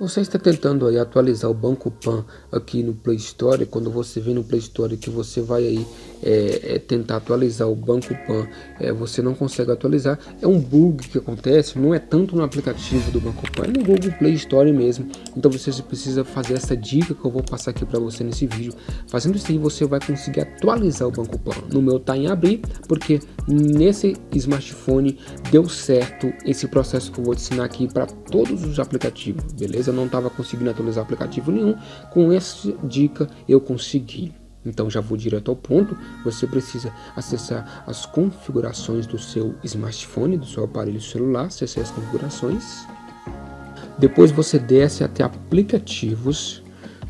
Você está tentando aí atualizar o Banco Pan aqui no Play Store, quando você vem no Play Store que você vai aí é, é tentar atualizar o Banco Pan, é, você não consegue atualizar, é um bug que acontece, não é tanto no aplicativo do Banco Pan, é no Google Play Store mesmo, então você precisa fazer essa dica que eu vou passar aqui para você nesse vídeo, fazendo isso aí você vai conseguir atualizar o Banco Pan, no meu tá em abrir, porque nesse smartphone deu certo esse processo que eu vou te ensinar aqui para todos os aplicativos, beleza? eu não estava conseguindo atualizar aplicativo nenhum. Com essa dica eu consegui. Então já vou direto ao ponto. Você precisa acessar as configurações do seu smartphone, do seu aparelho celular, acessar as configurações. Depois você desce até aplicativos.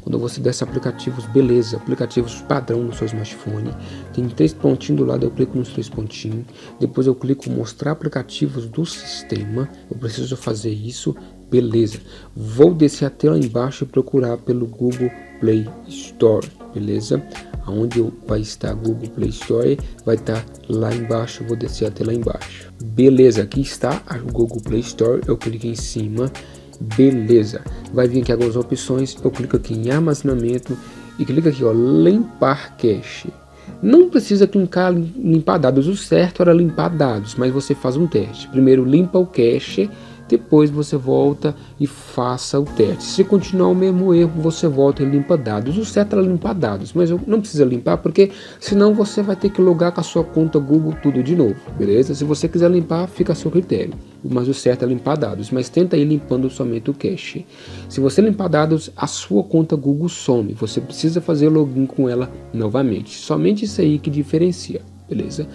Quando você desce aplicativos, beleza, aplicativos padrão no seu smartphone. Tem três pontinhos do lado, eu clico nos três pontinhos. Depois eu clico mostrar aplicativos do sistema. Eu preciso fazer isso. Beleza. Vou descer até lá embaixo e procurar pelo Google Play Store. Beleza? Aonde vai estar Google Play Store vai estar lá embaixo. Vou descer até lá embaixo. Beleza. Aqui está a Google Play Store. Eu clico em cima. Beleza. Vai vir aqui algumas opções. Eu clico aqui em armazenamento e clico aqui, ó, limpar cache. Não precisa clicar limpar dados. O certo era limpar dados, mas você faz um teste. Primeiro limpa o cache depois você volta e faça o teste. Se continuar o mesmo erro, você volta e limpa dados. O certo é limpar dados, mas não precisa limpar porque senão você vai ter que logar com a sua conta Google tudo de novo, beleza? Se você quiser limpar, fica a seu critério. Mas o certo é limpar dados, mas tenta ir limpando somente o cache. Se você limpar dados, a sua conta Google some. Você precisa fazer login com ela novamente. Somente isso aí que diferencia, beleza?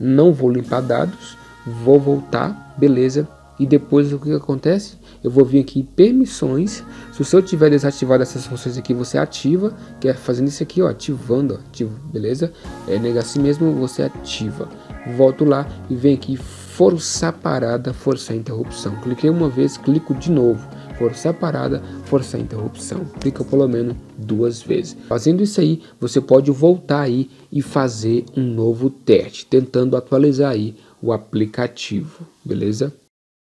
Não vou limpar dados, vou voltar, beleza? E depois o que acontece? Eu vou vir aqui em permissões. Se o seu tiver desativado essas funções aqui, você ativa, que é fazendo isso aqui, ó, ativando, ó, ativo, beleza? É negar assim mesmo, você ativa. Volto lá e vem aqui forçar parada, forçar interrupção. Cliquei uma vez, clico de novo. Forçar parada, forçar interrupção. Clica pelo menos duas vezes. Fazendo isso aí, você pode voltar aí e fazer um novo teste, tentando atualizar aí o aplicativo, beleza?